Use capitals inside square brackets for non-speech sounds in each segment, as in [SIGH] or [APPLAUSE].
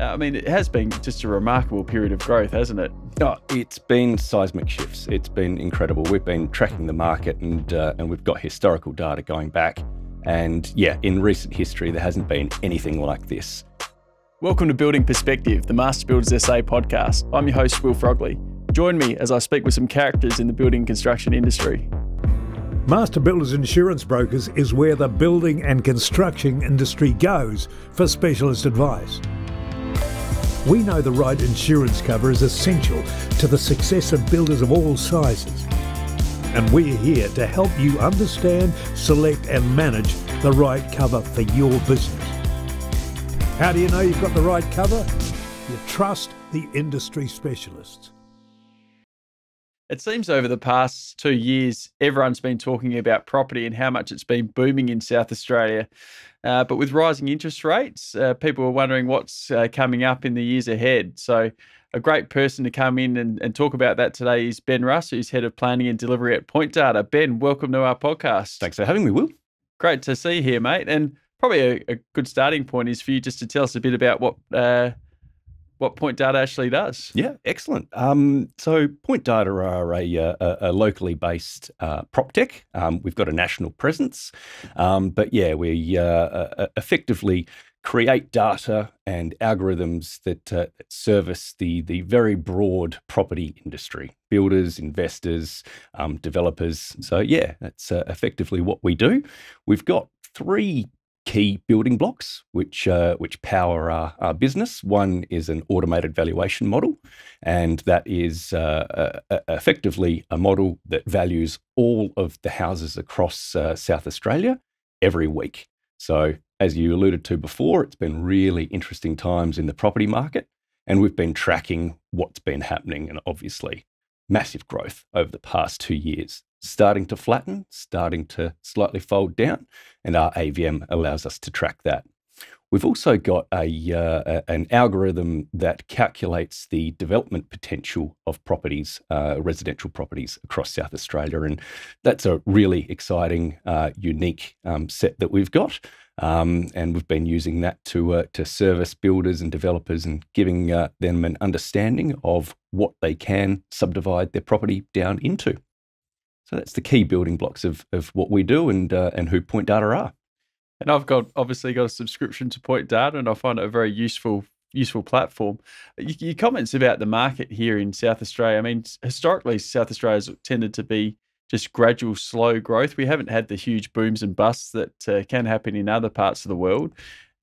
I mean, it has been just a remarkable period of growth, hasn't it? Oh, it's been seismic shifts. It's been incredible. We've been tracking the market and uh, and we've got historical data going back. And yeah, in recent history, there hasn't been anything like this. Welcome to Building Perspective, the Master Builders SA podcast. I'm your host, Will Frogley. Join me as I speak with some characters in the building and construction industry. Master Builders Insurance Brokers is where the building and construction industry goes for specialist advice. We know the right insurance cover is essential to the success of builders of all sizes. And we're here to help you understand, select, and manage the right cover for your business. How do you know you've got the right cover? You trust the industry specialists. It seems over the past two years, everyone's been talking about property and how much it's been booming in South Australia. Uh, but with rising interest rates, uh, people are wondering what's uh, coming up in the years ahead. So, a great person to come in and, and talk about that today is Ben Russ, who's head of planning and delivery at PointData. Ben, welcome to our podcast. Thanks for having me, Will. Great to see you here, mate. And probably a, a good starting point is for you just to tell us a bit about what uh, what PointData actually does. Yeah, excellent. Um, so PointData are a, a, a locally based uh, prop tech. Um, we've got a national presence, um, but yeah, we uh, uh, effectively create data and algorithms that, uh, service the the very broad property industry, builders, investors, um, developers. So yeah, that's uh, effectively what we do. We've got three key building blocks which uh, which power our, our, business. One is an automated valuation model, and that is uh, uh, effectively a model that values all of the houses across uh, South Australia every week. So, as you alluded to before, it's been really interesting times in the property market, and we've been tracking what's been happening, and obviously massive growth over the past two years starting to flatten, starting to slightly fold down, and our AVM allows us to track that. We've also got a, uh, an algorithm that calculates the development potential of properties, uh, residential properties across South Australia. And that's a really exciting, uh, unique um, set that we've got. Um, and we've been using that to, uh, to service builders and developers and giving uh, them an understanding of what they can subdivide their property down into. So that's the key building blocks of, of what we do and uh, and who PointData are. And I've got obviously got a subscription to PointData, and I find it a very useful useful platform. Your comments about the market here in South Australia. I mean, historically, South Australia's tended to be just gradual, slow growth. We haven't had the huge booms and busts that uh, can happen in other parts of the world.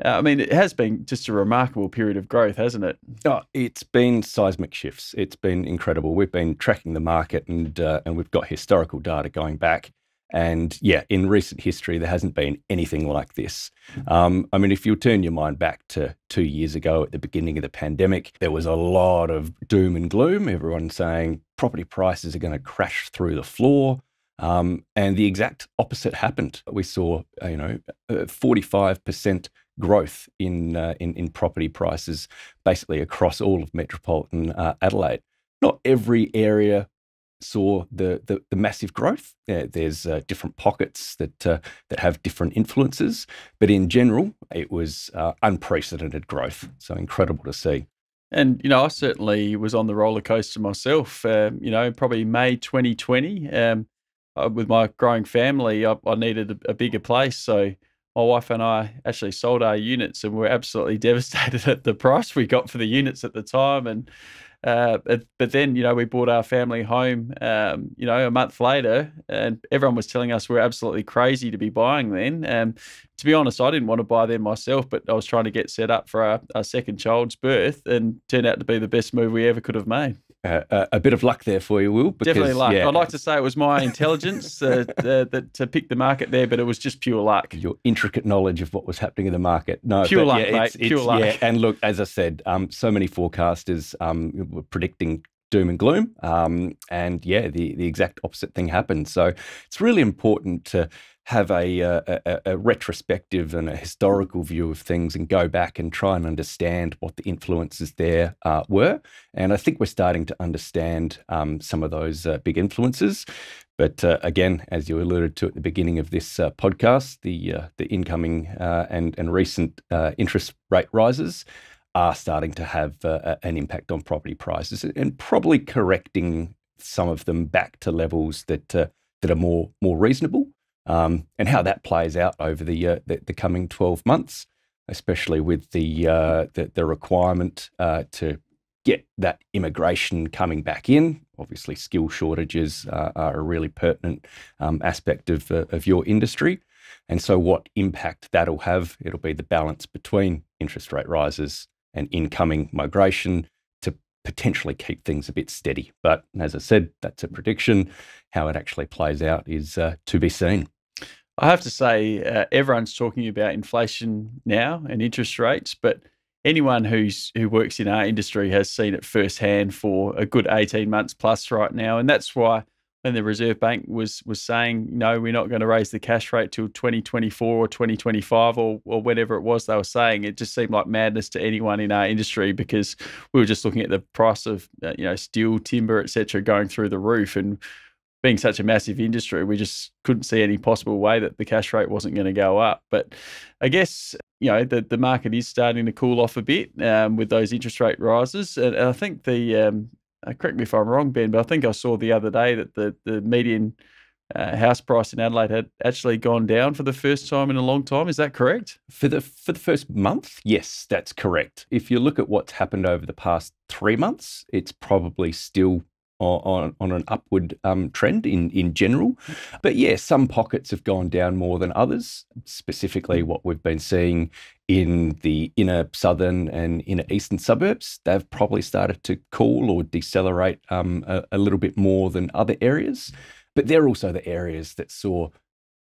Uh, I mean, it has been just a remarkable period of growth, hasn't it? Oh, it's been seismic shifts. It's been incredible. We've been tracking the market, and uh, and we've got historical data going back. And yeah, in recent history, there hasn't been anything like this. Um, I mean, if you turn your mind back to two years ago at the beginning of the pandemic, there was a lot of doom and gloom. Everyone saying property prices are going to crash through the floor. Um, and the exact opposite happened. We saw, uh, you know, 45% growth in, uh, in, in property prices basically across all of metropolitan uh, Adelaide. Not every area saw the the, the massive growth. There's uh, different pockets that uh, that have different influences, but in general, it was uh, unprecedented growth. So incredible to see. And you know, I certainly was on the roller coaster myself. Um, you know, probably May 2020. Um, uh, with my growing family, I, I needed a, a, bigger place, so my wife and I actually sold our units, and we are absolutely [LAUGHS] devastated at the price we got for the units at the time. And uh, but, then, you know, we bought our family home, um, you know, a month later, and everyone was telling us we are absolutely crazy to be buying then. Um, to be honest, I didn't want to buy them myself, but I was trying to get set up for our, our second child's birth, and turned out to be the best move we ever could have made. Uh, a bit of luck there for you, Will. Because, Definitely luck. Yeah. I'd like to say it was my intelligence uh, that to pick the market there, but it was just pure luck. Your intricate knowledge of what was happening in the market. No, pure luck, yeah, mate. It's, pure it's, luck. Yeah, and look, as I said, um, so many forecasters um, were predicting doom and gloom. Um, and yeah, the, the exact opposite thing happened. So it's really important to have a, uh, a, a, retrospective and a historical view of things and go back and try and understand what the influences there uh, were. And I think we're starting to understand um, some of those uh, big influences. But uh, again, as you alluded to at the beginning of this uh, podcast, the uh, the incoming and and recent interest rate rises are starting to have an impact on property prices and probably correcting some of them back to levels that that are more more reasonable. Um, and how that plays out over the, uh, the, the coming 12 months, especially with the uh, the, the, requirement uh, to get that immigration coming back in. Obviously, skill shortages uh, are a really pertinent um, aspect of uh, of your industry. And so, what impact that'll have, it'll be the balance between interest rate rises and incoming migration to potentially keep things a bit steady. But as I said, that's a prediction. How it actually plays out is uh, to be seen. I have to say, uh, everyone's talking about inflation now and interest rates, but anyone who's who works in our industry has seen it firsthand for a good 18 months plus right now. And that's why when the Reserve Bank was was saying, no, we're not going to raise the cash rate till 2024 or 2025 or or whatever it was they were saying, it just seemed like madness to anyone in our industry because we were just looking at the price of uh, you know steel, timber, etc., going through the roof, and being such a massive industry, we just couldn't see any possible way that the cash rate wasn't going to go up. But I guess you know the the market is starting to cool off a bit um, with those interest rate rises, and, I think the um, uh, correct me if I'm wrong, Ben, but I think I saw the other day that the the median uh, house price in Adelaide had actually gone down for the first time in a long time. Is that correct? For the for the first month, yes, that's correct. If you look at what's happened over the past three months, it's probably still on, on an upward um, trend in, in general. But yeah, some pockets have gone down more than others. Specifically, what we've been seeing in the inner southern and inner eastern suburbs, they've probably started to cool or decelerate um, a, a little bit more than other areas. But they're also the areas that saw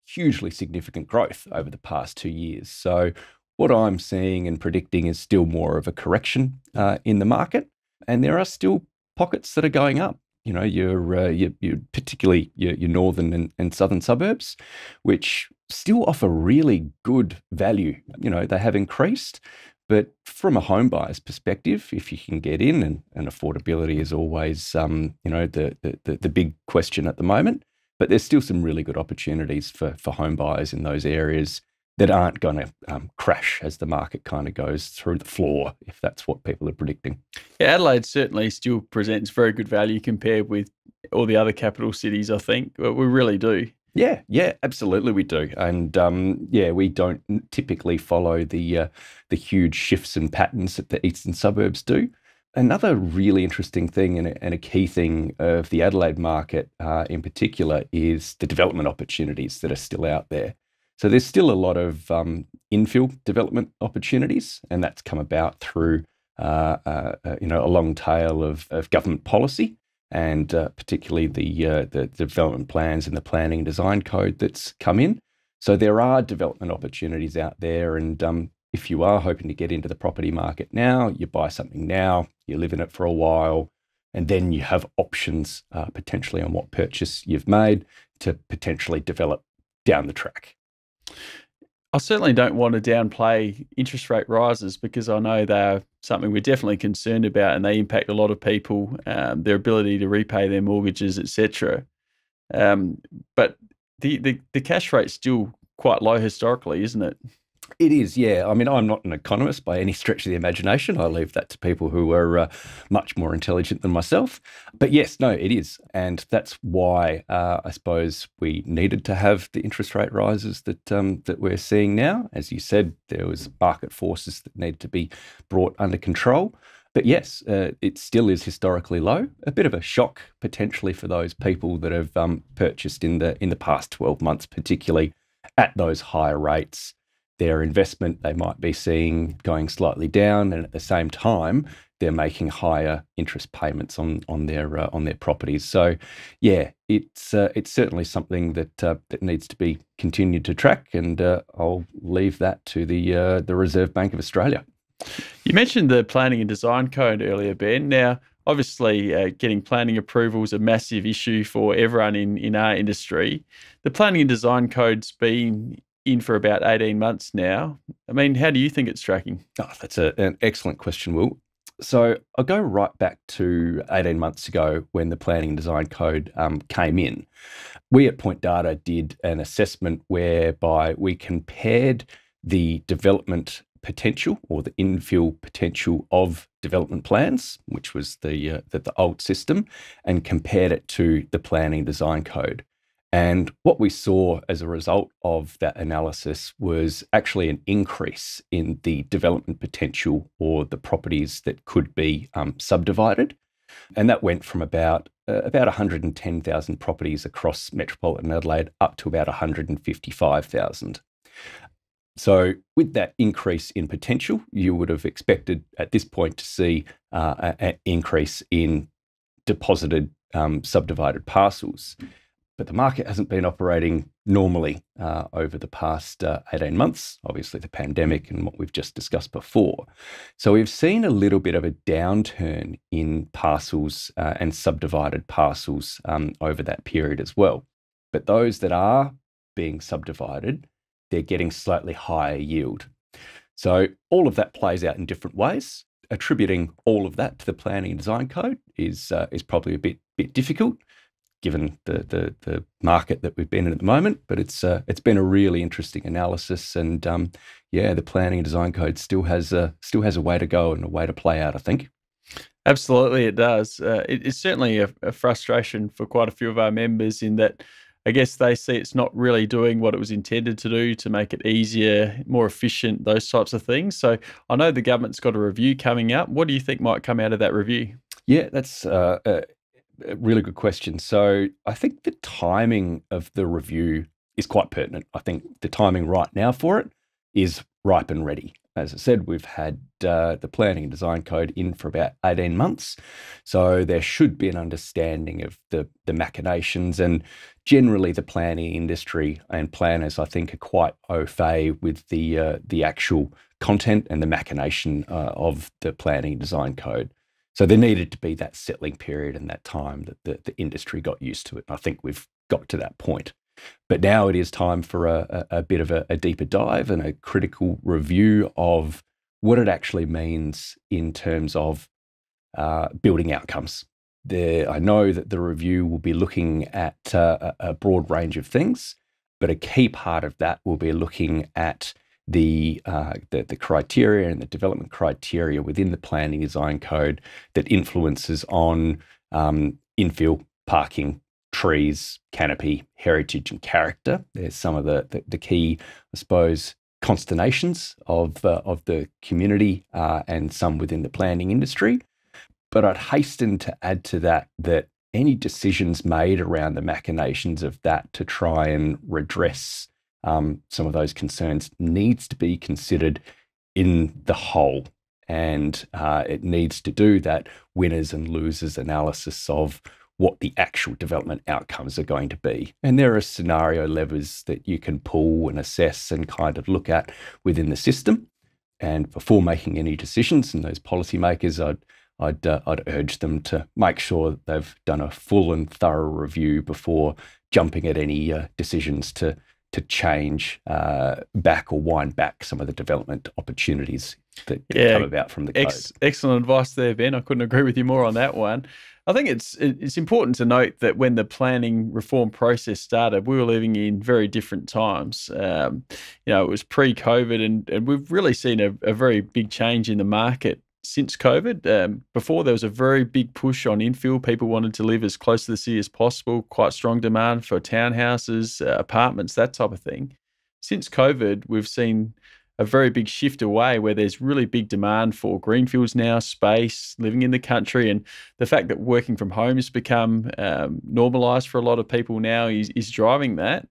hugely significant growth over the past two years. So, what I'm seeing and predicting is still more of a correction uh, in the market. And there are still pockets that are going up. You know, your, uh, your, your particularly your, your northern and, and southern suburbs, which still offer really good value. You know, they have increased, but from a home buyer's perspective, if you can get in, and, and affordability is always, um, you know, the, the, the big question at the moment. But there's still some really good opportunities for for home buyers in those areas that aren't going to um, crash as the market kind of goes through the floor, if that's what people are predicting. Yeah, Adelaide certainly still presents very good value compared with all the other capital cities, I think. We really do. Yeah, yeah, absolutely, we do, and um, yeah, we don't typically follow the uh, the huge shifts and patterns that the eastern suburbs do. Another really interesting thing and a, and a key thing of the Adelaide market, uh, in particular, is the development opportunities that are still out there. So there's still a lot of um, infill development opportunities, and that's come about through uh, uh, uh, you know a long tail of, of government policy, and uh, particularly the uh, the development plans and the planning and design code that's come in. So there are development opportunities out there, and um, if you are hoping to get into the property market now, you buy something now, you live in it for a while, and then you have options uh, potentially on what purchase you've made to potentially develop down the track. I certainly don't want to downplay interest rate rises because I know they're something we're definitely concerned about, and they impact a lot of people, um, their ability to repay their mortgages, etc. Um, but the, the the cash rate's still quite low historically, isn't it? It is, yeah. I mean, I'm not an economist by any stretch of the imagination. I leave that to people who are uh, much more intelligent than myself. But yes, no, it is. And that's why uh, I suppose we needed to have the interest rate rises that, um, that we're seeing now. As you said, there was market forces that needed to be brought under control. But yes, uh, it still is historically low. A bit of a shock potentially for those people that have um, purchased in the in the past 12 months, particularly at those higher rates their investment they might be seeing going slightly down, and at the same time they're making higher interest payments on on their uh, on their properties. So, yeah, it's uh, it's certainly something that uh, that needs to be continued to track, and uh, I'll leave that to the uh, the Reserve Bank of Australia. You mentioned the planning and design code earlier, Ben. Now, obviously, uh, getting planning approval is a massive issue for everyone in in our industry. The planning and design code's been in for about 18 months now. I mean, how do you think it's tracking? Oh, that's a, an excellent question, Will. So I'll go right back to 18 months ago when the Planning and Design Code um, came in. We at PointData did an assessment whereby we compared the development potential or the infill potential of development plans, which was the, uh, the, the old system, and compared it to the planning design code. And what we saw as a result of that analysis was actually an increase in the development potential or the properties that could be um, subdivided. And that went from about uh, about 110,000 properties across metropolitan Adelaide up to about 155,000. So, with that increase in potential, you would have expected at this point to see uh, an increase in deposited um, subdivided parcels. But the market hasn't been operating normally uh, over the past uh, 18 months, obviously, the pandemic and what we've just discussed before. So we've seen a little bit of a downturn in parcels uh, and subdivided parcels um, over that period as well. But those that are being subdivided, they're getting slightly higher yield. So all of that plays out in different ways. Attributing all of that to the planning and design code is uh, is probably a bit bit difficult given the, the, the market that we've been in at the moment. But it's uh, it's been a really interesting analysis, and um, yeah, the planning and design code still has a still has a way to go and a way to play out. I think. Absolutely, it does. Uh, it, it's certainly a, a, frustration for quite a few of our members in that. I guess they see it's not really doing what it was intended to do to make it easier, more efficient, those types of things. So I know the government's got a review coming up. What do you think might come out of that review? Yeah, that's uh, uh really good question. So I think the timing of the review is quite pertinent. I think the timing right now for it is ripe and ready. As I said, we've had uh, the planning and design code in for about 18 months. So there should be an understanding of the, the machinations and generally the planning industry and planners, I think, are quite au fait with the, uh, the actual content and the machination uh, of the planning and design code. So there needed to be that settling period and that time that the, the industry got used to it. I think we've got to that point. But now it is time for a, a, a bit of a, a, deeper dive and a critical review of what it actually means in terms of uh, building outcomes. There, I know that the review will be looking at uh, a broad range of things, but a key part of that will be looking at the, uh, the, the criteria and the development criteria within the planning design code that influences on um, infill parking trees canopy heritage and character. There's some of the, the, the key i suppose consternations of uh, of the community uh, and some within the planning industry. But i'd hasten to add to that that any decisions made around the machinations of that to try and redress um, some of those concerns needs to be considered in the whole. And uh, it needs to do that winners and losers analysis of what the actual development outcomes are going to be. And there are scenario levers that you can pull and assess and kind of look at within the system. And before making any decisions, and those policymakers, I'd I'd, uh, I'd urge them to make sure they've done a full and thorough review before jumping at any uh, decisions to to change uh, back or wind back some of the development opportunities that yeah, come about from the code. Ex- excellent advice there, Ben. I couldn't agree with you more on that one. I think it's it's important to note that when the planning reform process started, we were living in very different times. Um, you know, it was pre-COVID, and, and we've really seen a, a very big change in the market since COVID. Um, before there was a very big push on infill. People wanted to live as close to the sea as possible. Quite strong demand for townhouses, uh, apartments, that type of thing. Since COVID, we've seen a very big shift away where there's really big demand for greenfields now, space, living in the country, and the fact that working from home has become um, normalized for a lot of people now is, is driving that.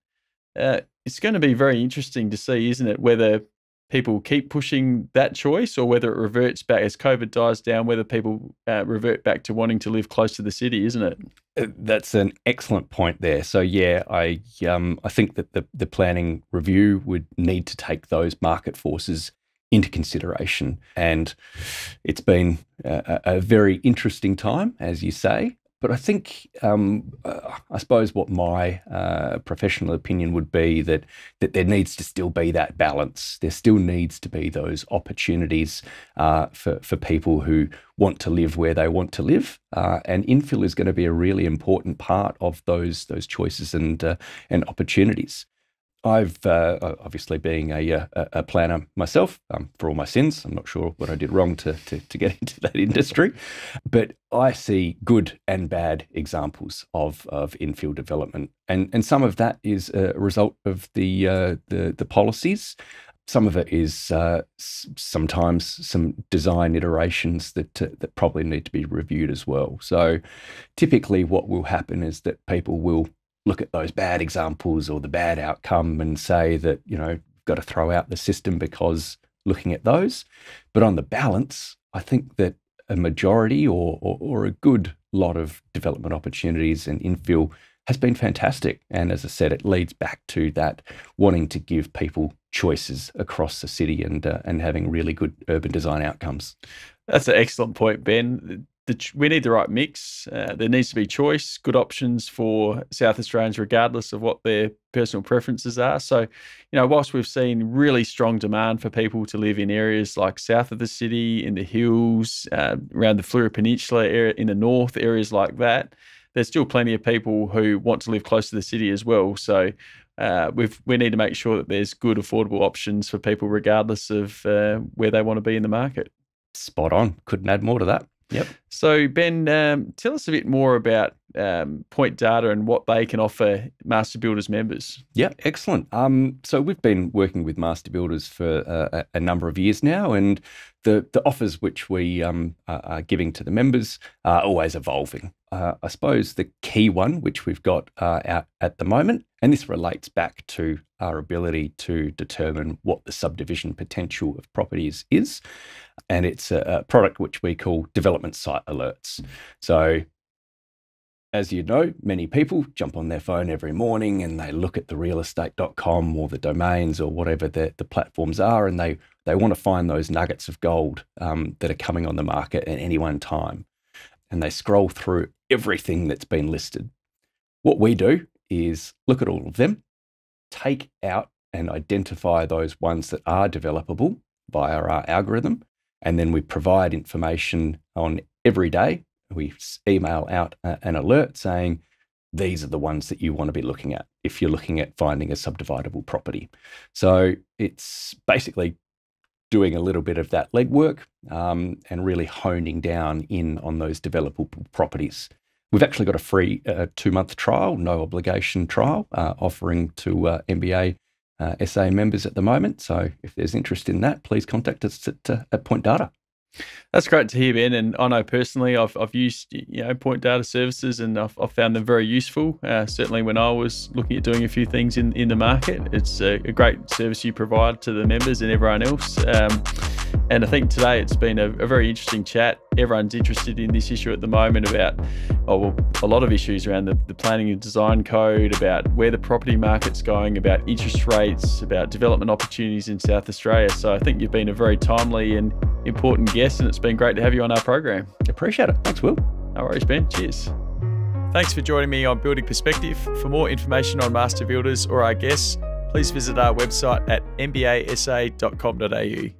Uh, it's going to be very interesting to see, isn't it, whether people keep pushing that choice or whether it reverts back as COVID dies down, whether people uh, revert back to wanting to live close to the city, isn't it? Uh, that's an excellent point there. So yeah, I um, I think that the the planning review would need to take those market forces into consideration, and it's been a, a very interesting time, as you say. But I think, um, uh, I suppose, what my uh, professional opinion would be that that there needs to still be that balance. There still needs to be those opportunities uh, for for people who want to live where they want to live, uh, and infill is going to be a really important part of those those choices and uh, and opportunities. I've uh, obviously being a, uh, a, a planner myself um, for all my sins. I'm not sure what I did wrong to, to, to get [LAUGHS] into that industry, but I see good and bad examples of, of infill development, and and some of that is a result of the uh, the, the policies. Some of it is uh, sometimes some design iterations that uh, that probably need to be reviewed as well. So, typically, what will happen is that people will look at those bad examples or the bad outcome and say that, you know, got to throw out the system because looking at those. But on the balance, I think that a majority or, or, or a good lot of development opportunities and infill has been fantastic. And as I said, it leads back to that wanting to give people choices across the city and uh, and having really good urban design outcomes. That's an excellent point, Ben the, we need the right mix. Uh, there needs to be choice, good options for South Australians, regardless of what their personal preferences are. So, you know, whilst we've seen really strong demand for people to live in areas like south of the city, in the hills, uh, around the Fleurieu Peninsula area, in the north, areas like that, there's still plenty of people who want to live close to the city as well. So, uh, we we need to make sure that there's good, affordable options for people, regardless of uh, where they want to be in the market. Spot on. Couldn't add more to that. Yep. So, Ben, um, tell us a bit more about um, PointData and what they can offer Master Builders members. Yeah, excellent. Um, so, we've been working with Master Builders for uh, a number of years now, and the, the offers which we um, are giving to the members are always evolving. Uh, I suppose the key one, which we've got uh, out at the moment, and this relates back to our ability to determine what the subdivision potential of properties is. And it's a, a product which we call development site alerts. So, as you know, many people jump on their phone every morning and they look at the realestate.com or the domains or whatever the, the platforms are, and they, they want to find those nuggets of gold um, that are coming on the market at any one time. And they scroll through everything that's been listed. What we do is look at all of them, take out and identify those ones that are developable via our algorithm, and then we provide information on every day. We email out an alert saying, these are the ones that you want to be looking at if you're looking at finding a subdividable property. So it's basically doing a little bit of that legwork um, and really honing down in on those developable properties. We've actually got a free uh, two month trial, no obligation trial, uh, offering to uh, MBA uh, SA members at the moment. So if there's interest in that, please contact us at, uh, at PointData. That's great to hear, Ben. And I know personally, I've, I've used you know PointData services, and I've, I've found them very useful. Uh, certainly, when I was looking at doing a few things in, in the market, it's a, a great service you provide to the members and everyone else. Um, and I think today it's been a, a, very interesting chat. Everyone's interested in this issue at the moment about, oh, well, a lot of issues around the, the planning and design code, about where the property market's going, about interest rates, about development opportunities in South Australia. So I think you've been a very timely and important guest, and it's been great to have you on our program. Appreciate it. Thanks, Will. No worries, Ben. Cheers. Thanks for joining me on Building Perspective. For more information on Master Builders or our guests, please visit our website at mbasa.com.au.